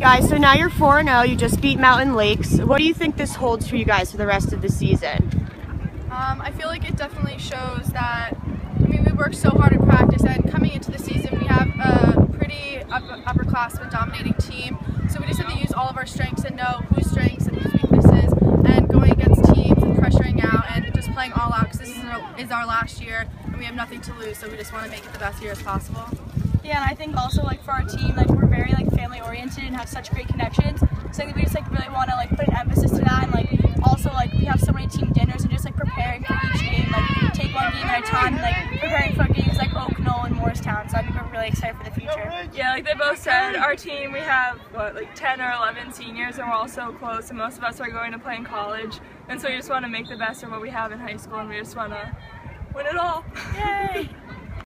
Guys, so now you're 4-0, you just beat Mountain Lakes. What do you think this holds for you guys for the rest of the season? Um, I feel like it definitely shows that, I mean, we worked so hard in practice and coming into the season we have a pretty upper, upperclassmen dominating team. So we just have to use all of our strengths and know whose strengths and whose weaknesses and going against teams and pressuring out and just playing all out because this is our, is our last year and we have nothing to lose so we just want to make it the best year as possible. Yeah, and I think also like for our team, like we're very like family oriented and have such great connections. So I think we just like really want to like put an emphasis to that, and like also like we have so many team dinners and just like preparing for each game, like take one game at a time, and, like preparing for games like Oak Knoll and Morristown. So I think we're really excited for the future. Yeah, like they both said, our team we have what like 10 or 11 seniors, and we're all so close, and most of us are going to play in college, and so we just want to make the best of what we have in high school, and we just want to win it all. Yay!